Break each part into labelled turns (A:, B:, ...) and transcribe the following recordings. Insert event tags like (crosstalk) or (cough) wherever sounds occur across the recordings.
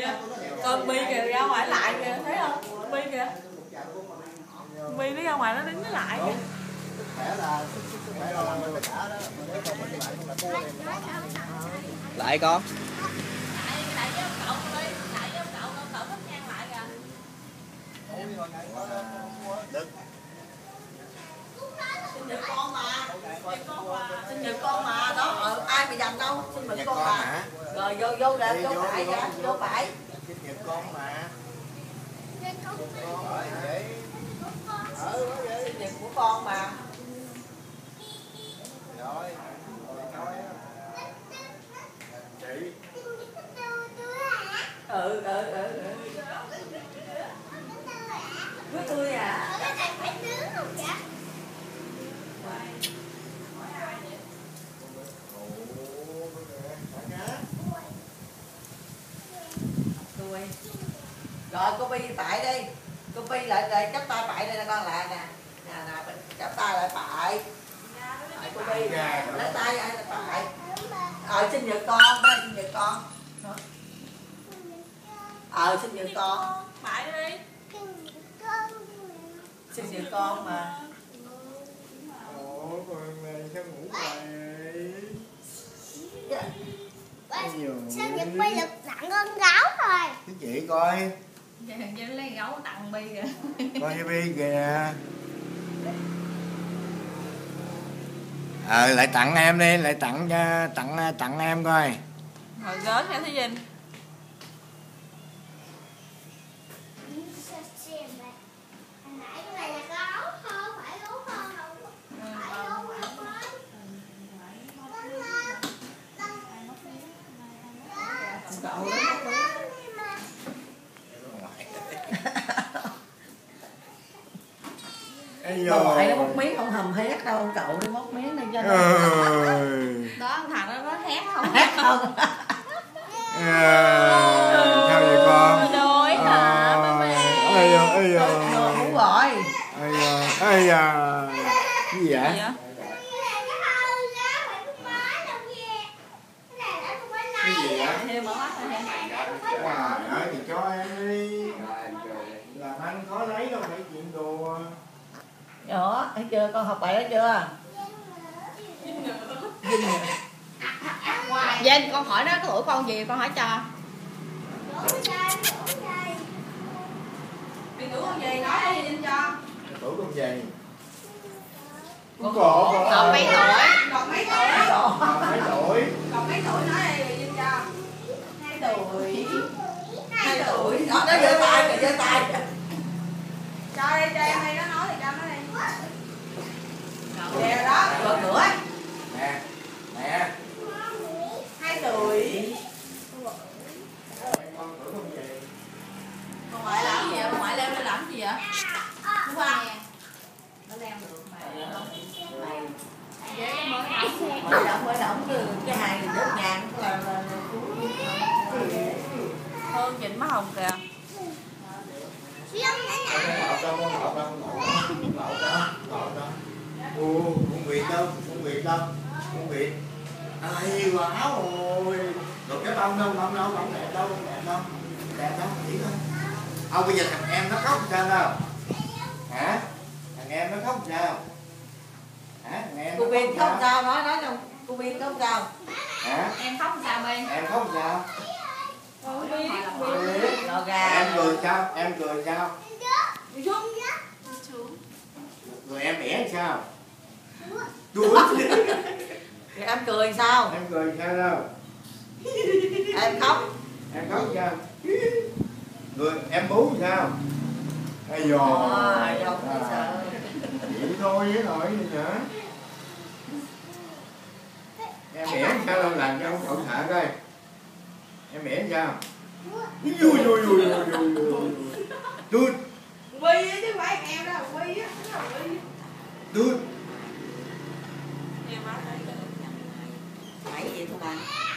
A: kìa. Con bi kìa ra ngoài lại kìa thấy không? Bi kìa. Bi nó ra ngoài nó đứng nó lại kìa.
B: Lại
C: con.
A: Lại với ông cậu đi lại với ông cậu ông cậu thắp nhang lại kìa
B: được
A: sinh nhật con mà. Sinh nhật con mà. Đó ờ, ai mà dành đâu? Nhật
B: Nhật
A: con mà? Rồi vô vô ra
B: Đi,
A: vô
B: vô,
A: phải
B: vô,
A: ra
B: vô.
A: vô phải.
B: Sinh nhật con mà. Con rồi vậy vậy
A: sinh nhật của con mà.
B: Rồi chị.
A: Ừ ừ ừ ừ. Với tôi à? Tôi rồi cô bi tại đi. Cô bi lại lại chắp tay phải đây nè con lại nè. Nè nè chắp tay lại phải Rồi, cô bi lấy tay ai là phải ờ sinh nhật con đây sinh nhật con. Ờ sinh nhật con. Phải đi. Sinh nhật con mà.
B: Ủa con này sao ngủ hoài?
D: Sinh nhật Bi được tặng con gấu rồi?
B: Cái chị coi
A: Chứ lấy gấu tặng bi kìa
B: coi cái bi kìa. Ờ lại tặng em đi lại tặng cho tặng tặng em coi.
A: Rồi gớt nha Thúy Vinh
D: Hồi nãy cái này là gấu không phải gấu con không phải gấu con
A: Cậu Ngoại nó móc miếng không hầm hét đâu ông cậu đi móc miếng này cho nó. Đó ông thằng đó nó hét không? Hét không?
B: Sao vậy con?
A: Đôi hả ba mẹ.
B: Ây da ây da.
A: Đồ ngủ rồi.
B: Ây da ây da. Cái gì
A: Gì
B: vậy?
A: Vậy?
B: cái gì vậy?
A: Thêm mở mắt ra thêm
B: trời ơi thì cho em đi làm anh khó lấy đâu phải chuyện đùa
A: Đó, thấy chưa? Con học bài đó chưa?
E: Vinh con hỏi nó cái tuổi con gì? Con hỏi cho.
A: Tuổi con gì nói đi Vinh cho.
B: Tuổi con gì
A: Con
B: cổ
E: còn mấy tuổi?
A: Còn mấy tuổi?
B: còn mấy tuổi?
A: Còn mấy tuổi nói đi Vinh cho. Hai tuổi. Hai tuổi. Đó, nó giơ tay giơ tay. Cho đi, cho em đi, nó nói thì cho nó đi Kìa đó, lần nữa
B: nè nè.
A: Hai tuổi.
B: Con
A: ngoại làm gì vậy? Con ngoại leo lên làm gì vậy? Đúng không? Nó leo được mà. Mày Mới động, mới động cái, cái hàng đốt nhang là là hơn nhìn má hồng kìa.
B: Ngọt đâu con ngọt đâu ngọt đâu ngọt đâu ô con việt đâu con việt đâu con việt ai quá rồi. Rồi cái bông đâu bông đâu bông đẹp đâu bông đẹp đâu đẹp đâu chỉ thôi ông bây giờ thằng em nó khóc sao đâu hả? Thằng em nó khóc sao? Hả? Thằng em nó
A: cô viên
B: khóc
A: không sao? nói nói không cô viên không sao?
B: Hả?
E: Em khóc sao bên
B: em khóc sao?
A: Lò gà.
B: Em cười sao? Em cười sao? Rồi em ỉa sao đuổi (laughs)
A: thì em cười sao?
B: Em cười sao đâu?
A: Em khóc.
B: Em khóc sao? Người em bú sao? Ai dò.
A: Có sợ.
B: vậy thôi với nổi gì nữa em ỉa sao đâu làm cho ông cậu thả coi. Em ỉa sao? Vui vui vui vui vui vui đút
A: quy chứ phải em đó quy á
B: đút
A: bảy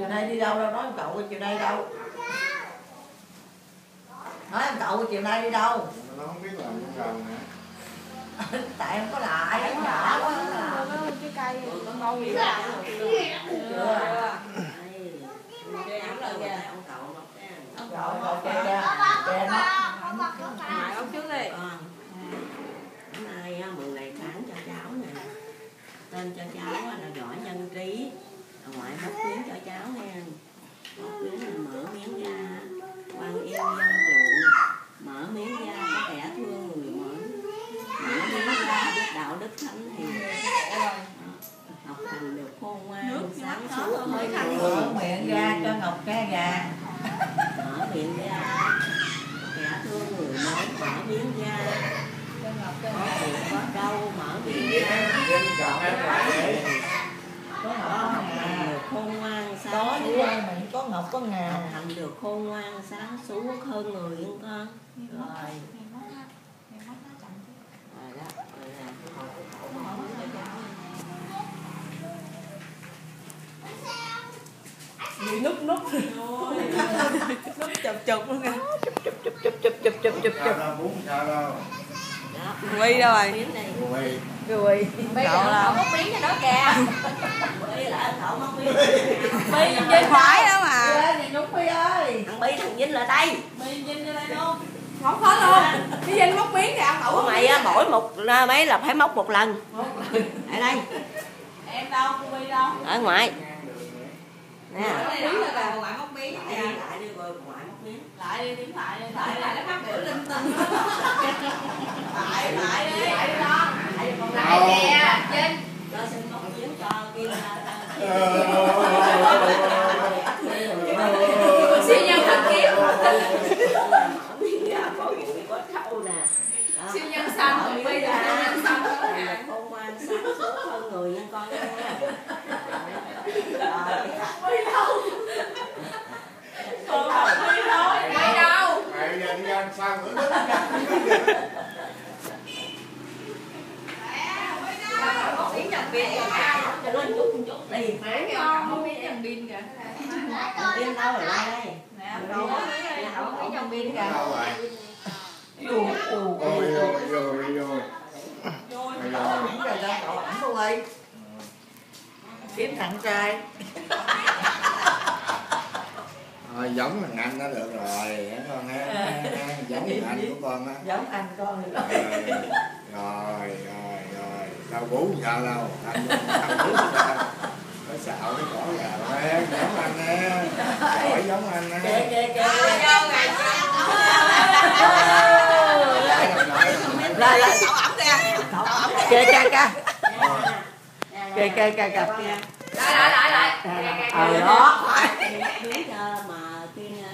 A: chiều nay đi đâu đâu nói ông cậu chiều nay đâu. Nói ông cậu chiều nay đi đâu.
B: Nó không biết làm con rồng nè
A: tại em có lại em nhỏ quá
F: cái cây con ngon gì
A: chưa ông cậu cậu che ra che nó
F: mày ông trước đi
G: Hôm nay á, mừng ngày tháng cho cháu nè Tên cho cháu á là Võ Nhân Trí Ở ngoại móc tiếng cho cháu nghe Móc tiếng là mở miếng ra quan yêu dân trụ Mở miếng ra có kẻ thương người mến Mở miếng ra biết đạo đức thánh hiền Học hành được khôn ngoan sáng suốt mới thành
A: mở miệng ra cho ngọc
G: Mở miệng ra. Kẻ thương người mến Mở miếng ra. Có tiền có đâu mở miệng ra.
A: Có ngọc
G: có
A: có
G: học hành
A: ngà
G: được khôn ngoan sáng suốt.
A: Mình có ngọc có ngà.
G: Hành được khôn ngoan sáng suốt hơn người yên con
A: rồi.
G: Rồi đó rồi nè
F: bị nút nút nút chụp chụp luôn kìa.
A: Chụp chụp chụp chụp chụp chụp chụp
B: đâu muốn sao đâu
F: Quy rồi?
E: bây giờ
F: Cậu là-
E: không có miếng cho nó kìa.
G: Bi lại thảo móc miếng
F: Bi trên khoái đó. mà
A: ơi.
G: Thằng Bi thằng Vinh lại đây.
F: Bi cho đây luôn. Móc hết luôn. Cái Vinh móc miếng kìa ông
G: của
F: tủ
G: mày á mỗi một mấy là phải móc một lần. Ở đây.
F: Em đâu, cô Bi đâu?
G: Ở ngoài nè.
E: Bà ngoại móc miếng
G: lại đi lại đi rồi ngoại móc miếng
F: Lại đi, điểm lại đi.
E: Lại lại nó mắc biểu linh tinh. (laughs)
F: Lại, lại đi. Lại đi con.
E: Lại nè trên
G: cho xin móc miếng cho kia
E: siêu nhân thần kiếm
G: mở miếng ra có mũi có trâu nè Đó.
E: siêu nhân xanh
G: Mở
E: còn
G: miếng
E: bây giờ
G: ra.
E: siêu nhân xanh đó
G: Là khôn ngoan sáng suốt hơn người nha con nha Rồi.
E: quay đâu
B: mày giờ đi ăn sao nữa
E: móc miếng nhầm pin kìa
G: cho lên chút một chút đi
E: mẹ kìa nhầm pin kìa.
G: Tiên đâu rồi đây? Đây
E: nè đâu miếng nhầm pin kìa.
B: Đâu rồi?
A: Ù ù
B: ôi rồi rồi
A: cậu ẩm rồi. Ra cậu ẩm luôn ơi kiếm thằng trai.
B: Thôi giống thằng anh đó được rồi. Hả con ha giống thằng anh của con á.
A: Giống anh con rồi
B: rồi rồi rồi. Đâu bú sao đâu? Anh thằng bú nó xạo nó cỏ gà em giống anh á. Giỏi giống anh á.
A: Kê kê kê lại lại cậu ẩm kìa. Cậu ẩm kìa. Kê kê kê kê kê kê kê
E: lại lại lại lại.
A: ờ đó.
G: Cho mà tiên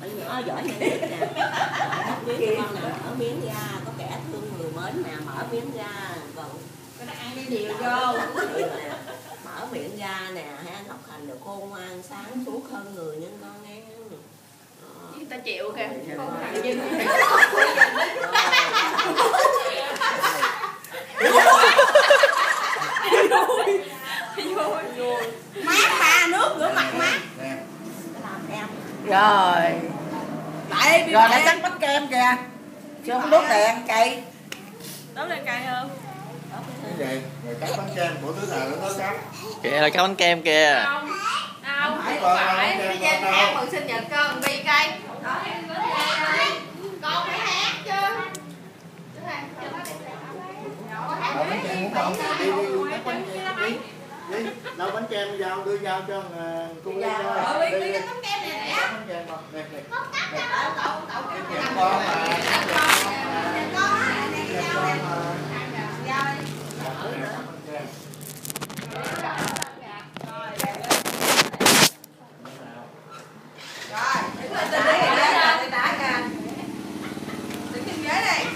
G: ở nhỏ giỏi như vậy nè. Mở miếng cho con nè mở miếng ra có kẻ thương người mến nè mở miếng ra còn
E: cái nó ăn cái điều vô
G: ra nè ha học hành được khôn ngoan sáng suốt hơn người nên con nghe Đó.
E: người ta chịu kìa
F: Mát mà, nước rửa mặt mát.
B: Nè
G: làm em
A: rồi.
F: Lại đi
A: rồi lại cắt bánh kem kìa. Chứ không đốt đèn cây
F: Đốt lên cây hơn
B: rồi cắt bánh kem của đứa nào nó cắt
C: kìa là cái bánh kem kìa.
E: Không
B: Phải
E: không phải.
B: con
E: danh
B: đâu.
E: hát mừng sinh nhật con bi cây con phải hát chứ.
B: Đâu bánh kem không. Đi đi đi cắt bánh đi đi. Bánh giao đưa giao cho ờ, cô đi
E: ờ bi
B: đi
E: bi
B: đi
E: cái tấm kem này nè.
B: Cắt bánh kem con. Nè nè.
E: Cậu cậu cậu
B: bánh
E: cái
B: kem con. Mà bánh con.
E: Con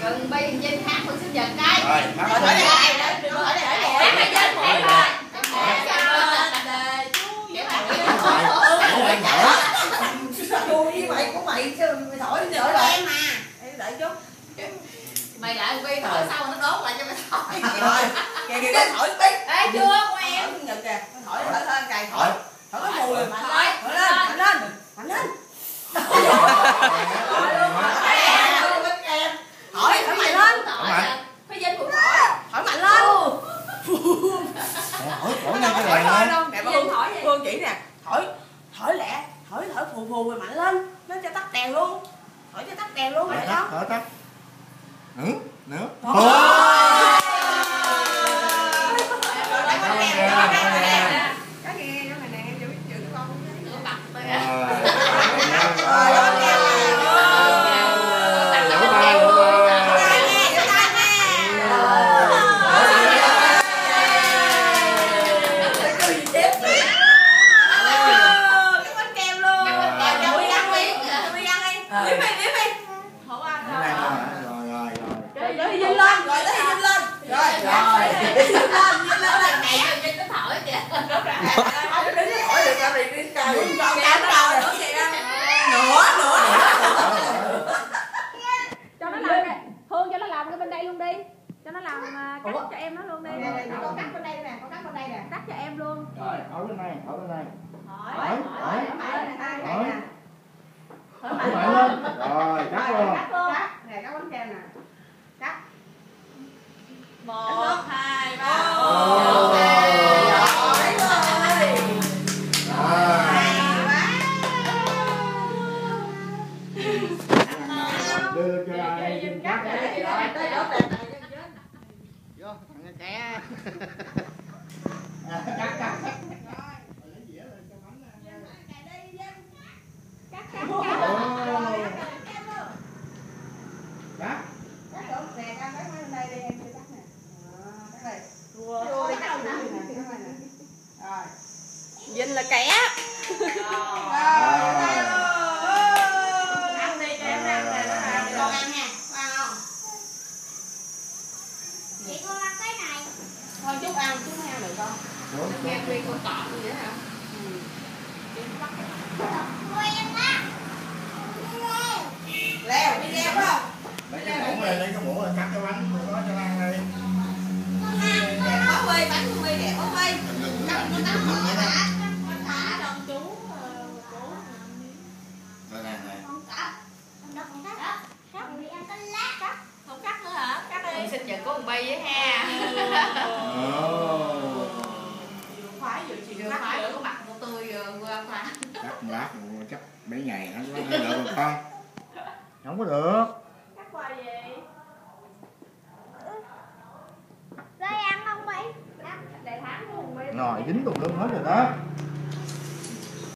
E: Đừng bay trên hát của sinh nhật cái.
B: Rồi,
E: hát
B: thôi.
E: Đừng hỏi để hỏi
H: để.
E: Mày
H: trên hát thôi.
E: mày lại
H: quay thổi sau nó đốt lại cho mày thổi
E: rồi kìa kìa thổi tí
H: ê chưa
E: kìa,
B: hỏi
E: thổi hỏi cày
H: thổi.
E: Thổi hỏi hỏi mạnh lắm. Rồi! Ủa, nó nghe con
H: cọp
E: gì đó
B: hả?
E: Leo, đi leo không?
B: Lấy cái lấy cái muỗng này cắt cái bánh của nó cho ăn đây.
E: Đẹp quá quê, bánh của quê đẹp quá quê.
B: Cắt con tắm hả bà?
H: Con thả đồng chú.
B: Đây nè, nè.
D: Con cắt. Con đó con cắt. Cắt đi ăn cái lá. Cắt.
H: Không cắt nữa hả? Cắt đi. Sinh nhật của con Bi với ha.
B: Ờ. ngày nó có được rồi con không? Có được.
E: Cắt quà gì?
D: Rồi ăn không mày?
B: rồi dính tùm lum hết rồi đó.